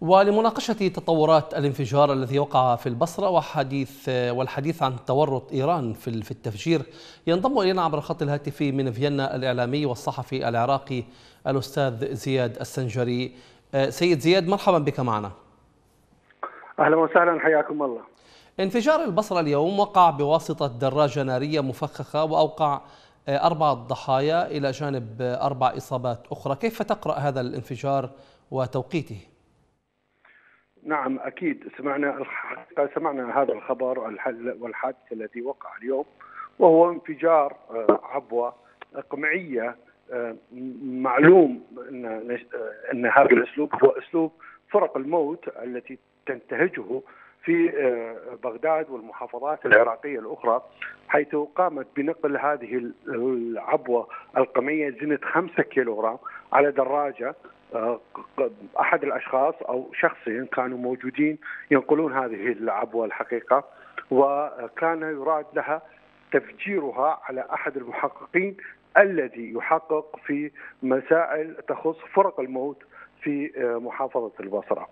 ولمناقشة تطورات الانفجار الذي وقع في البصرة وحديث والحديث عن تورط إيران في في التفجير ينضم إلينا عبر الخط الهاتفي من فيينا الإعلامي والصحفي العراقي الأستاذ زياد السنجري. سيد زياد مرحبا بك معنا. أهلا وسهلا حياكم الله. انفجار البصرة اليوم وقع بواسطة دراجة نارية مفخخة وأوقع أربعة ضحايا إلى جانب أربع إصابات أخرى. كيف تقرأ هذا الانفجار وتوقيته؟ نعم أكيد. سمعنا سمعنا هذا الخبر والحادث الذي وقع اليوم وهو انفجار عبوة قمعيه معلوم أن أن هذا الأسلوب هو أسلوب فرق الموت التي تنتهجه في بغداد والمحافظات العراقية الأخرى حيث قامت بنقل هذه العبوة القمعية زنه 5 كيلوغرام على دراجة أحد الأشخاص أو شخصين كانوا موجودين ينقلون هذه العبوه الحقيقة وكان يراد لها تفجيرها على أحد المحققين الذي يحقق في مسائل تخص فرق الموت في محافظة البصرة.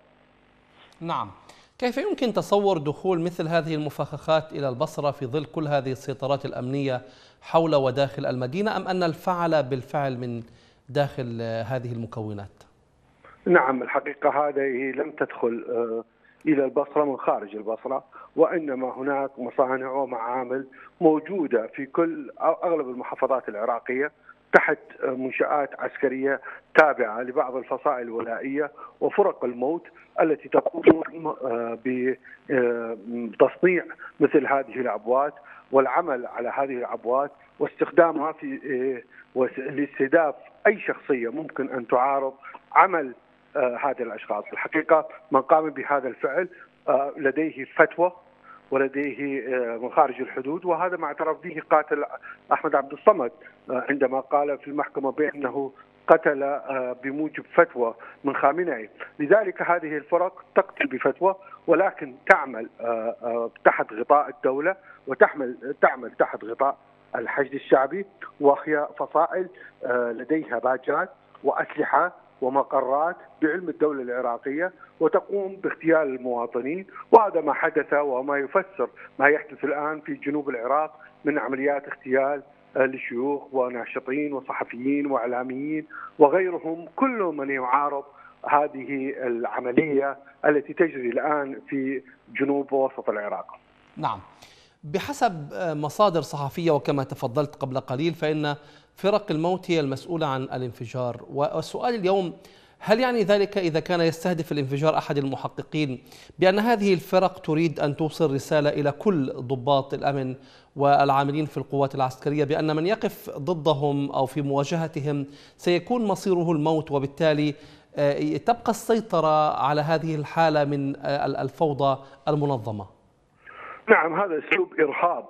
نعم. كيف يمكن تصور دخول مثل هذه المفخخات إلى البصرة في ظل كل هذه السيطرات الأمنية حول وداخل المدينة أم أن الفعل بالفعل من داخل هذه المكونات؟ نعم الحقيقة هذه لم تدخل إلى البصرة من خارج البصرة وإنما هناك مصانع ومعامل موجودة في كل أغلب المحافظات العراقية تحت منشآت عسكرية تابعة لبعض الفصائل الولائية وفرق الموت التي تقوم بتصنيع مثل هذه العبوات والعمل على هذه العبوات واستخدامها في لاستهداف أي شخصية ممكن أن تعارض عمل آه هذه الأشخاص، الحقيقة من قام بهذا الفعل آه لديه فتوى ولديه آه من خارج الحدود وهذا ما اعترف به قاتل أحمد عبد الصمد عندما قال في المحكمة بأنه قتل بموجب فتوى من خامنئي، لذلك هذه الفرق تقتل بفتوى ولكن تعمل تحت غطاء الدولة وتحمل تعمل تحت غطاء الحشد الشعبي وهي فصائل لديها باجات وأسلحة ومقرات بعلم الدولة العراقية وتقوم باغتيال المواطنين وهذا ما حدث وما يفسر ما يحدث الآن في جنوب العراق من عمليات اغتيال لشيوخ وناشطين وصحفيين وإعلاميين وغيرهم كل من يعارض هذه العملية التي تجري الآن في جنوب ووسط العراق. نعم. بحسب مصادر صحفية وكما تفضلت قبل قليل فإن فرق الموت هي المسؤولة عن الانفجار. والسؤال اليوم هل يعني ذلك إذا كان يستهدف الانفجار أحد المحققين بأن هذه الفرق تريد أن توصل رسالة إلى كل ضباط الأمن والعاملين في القوات العسكرية بأن من يقف ضدهم أو في مواجهتهم سيكون مصيره الموت وبالتالي تبقى السيطرة على هذه الحالة من الفوضى المنظمة؟ نعم هذا أسلوب إرهاب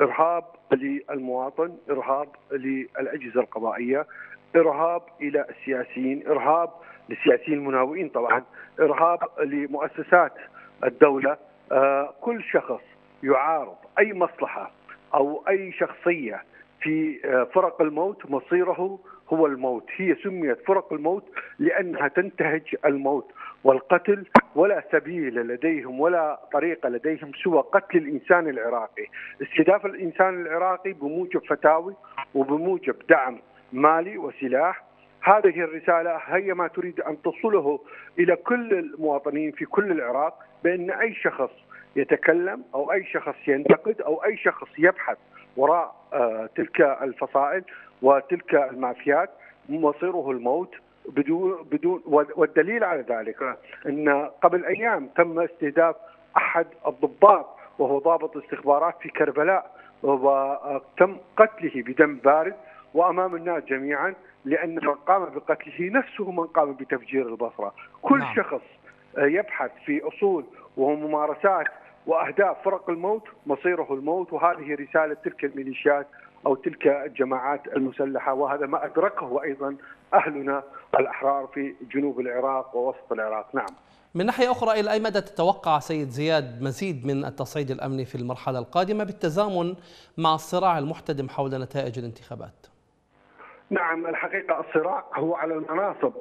إرهاب للمواطن، إرهاب للأجهزة القضائية، إرهاب إلى السياسيين، إرهاب للسياسيين المناوئين طبعا، إرهاب لمؤسسات الدولة، آه كل شخص يعارض أي مصلحة أو أي شخصية في آه فرق الموت مصيره هو الموت، هي سميت فرق الموت لأنها تنتهج الموت. والقتل ولا سبيل لديهم ولا طريقة لديهم سوى قتل الإنسان العراقي. استهداف الإنسان العراقي بموجب فتاوي وبموجب دعم مالي وسلاح. هذه الرسالة هي ما تريد أن تصله إلى كل المواطنين في كل العراق بأن أي شخص يتكلم أو أي شخص ينتقد أو أي شخص يبحث وراء آه تلك الفصائل وتلك المافيات مصيره الموت بدون بدون والدليل على ذلك إن قبل أيام تم استهداف أحد الضباط وهو ضابط استخبارات في كربلاء وتم قتله بدم بارد وأمام الناس جميعا لأن من قام بقتله نفسه من قام بتفجير البصرة، كل نعم. شخص يبحث في أصول وممارسات وأهداف فرق الموت مصيره الموت وهذه رسالة تلك الميليشيات أو تلك الجماعات المسلحة وهذا ما أدركه أيضا أهلنا الأحرار في جنوب العراق ووسط العراق، نعم. من ناحية أخرى إلى أي مدى تتوقع سيد زياد مزيد من التصعيد الأمني في المرحلة القادمة بالتزامن مع الصراع المحتدم حول نتائج الانتخابات؟ نعم الحقيقة الصراع هو على المناصب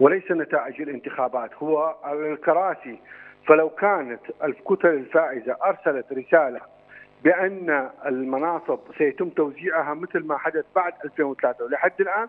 وليس نتائج الانتخابات هو الكراسي فلو كانت الكتل الفائزة أرسلت رسالة بأن المناصب سيتم توزيعها مثل ما حدث بعد 2003 ولحد الآن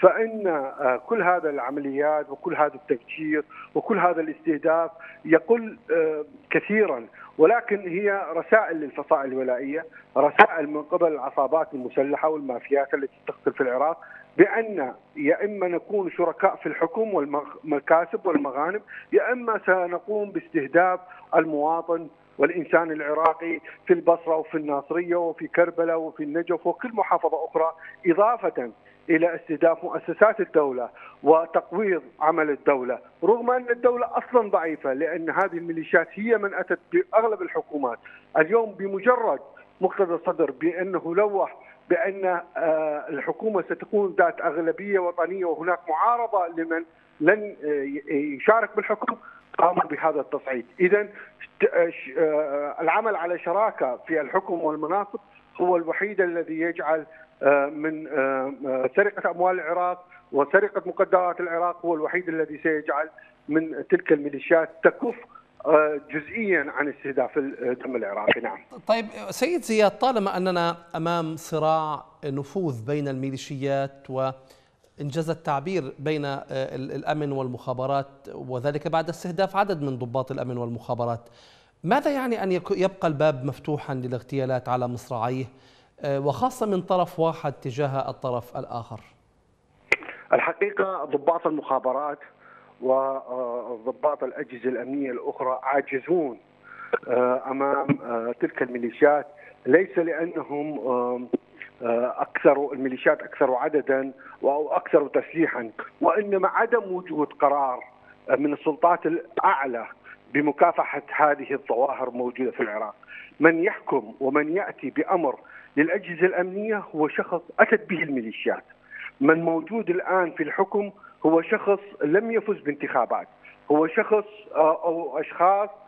فإن آه، كل هذا العمليات وكل هذا التفجير وكل هذا الاستهداف يقل آه، كثيرا. ولكن هي رسائل للفصائل الولائية، رسائل من قبل العصابات المسلحة والمافيات التي تقتل في العراق بأن يا إما نكون شركاء في الحكم والمكاسب والمغانم يا إما سنقوم باستهداف المواطن والإنسان العراقي في البصرة وفي الناصرية وفي كربلاء وفي النجف وكل محافظة أخرى إضافة إلى استهداف مؤسسات الدولة وتقويض عمل الدولة، رغم أن الدولة أصلا ضعيفة لأن هذه الميليشيات هي من أتت بأغلب الحكومات، اليوم بمجرد مقتدى الصدر بأنه لوح بأن آه، الحكومة ستكون ذات أغلبية وطنية وهناك معارضة لمن لن آه، يشارك بالحكم قاموا بهذا التصعيد، اذا آه، العمل على شراكة في الحكم والمناصب هو الوحيد الذي يجعل من سرقة أموال العراق وسرقة مقدرات العراق هو الوحيد الذي سيجعل من تلك الميليشيات تكف آه، جزئيا عن استهداف الدم العراقي. نعم. طيب سيد زياد طالما أننا أمام صراع نفوذ بين الميليشيات و إنجاز التعبير بين آه، الأمن والمخابرات وذلك بعد استهداف عدد من ضباط الأمن والمخابرات. ماذا يعني أن يبقى الباب مفتوحا للاغتيالات على مصراعيه آه، وخاصة من طرف واحد تجاه الطرف الآخر؟ الحقيقة ضباط المخابرات وضباط الأجهزة الأمنية الأخرى عاجزون آه، أمام آه، تلك الميليشيات. ليس لأنهم آه، أكثر الميليشيات أكثر عددا أو أكثر تسليحا وإنما عدم وجود قرار من السلطات الأعلى بمكافحة هذه الظواهر موجودة في العراق. من يحكم ومن يأتي بأمر للأجهزة الأمنية هو شخص أتت به الميليشيات. من موجود الآن في الحكم هو شخص لم يفز بانتخابات هو شخص آه، أو أشخاص آه،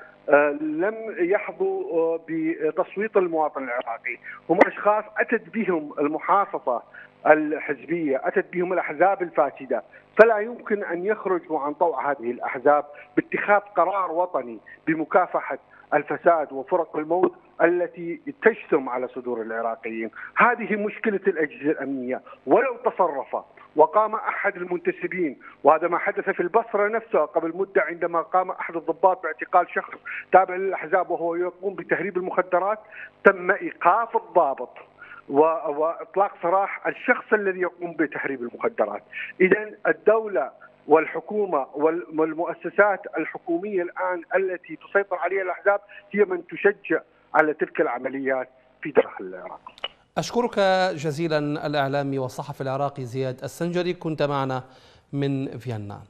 لم يحظوا آه، بتصويت المواطن العراقي. هم أشخاص أتت بهم المحافظة الحزبية أتت بهم الأحزاب الفاسدة. فلا يمكن أن يخرجوا عن طوع هذه الأحزاب باتخاذ قرار وطني بمكافحة الفساد وفرق الموت التي تجثم على صدور العراقيين. هذه مشكلة الأجهزة الأمنية. ولو تصرف وقام أحد المنتسبين وهذا ما حدث في البصرة نفسها قبل مدة عندما قام أحد الضباط باعتقال شخص تابع للأحزاب وهو يقوم بتهريب المخدرات تم إيقاف الضابط وإطلاق سراح الشخص الذي يقوم بتهريب المخدرات اذا الدولة والحكومة والمؤسسات الحكومية الآن التي تسيطر عليها الأحزاب هي من تشجع على تلك العمليات في داخل العراق. أشكرك جزيلا الاعلامي والصحفي العراقي زياد السنجري كنت معنا من فيينا.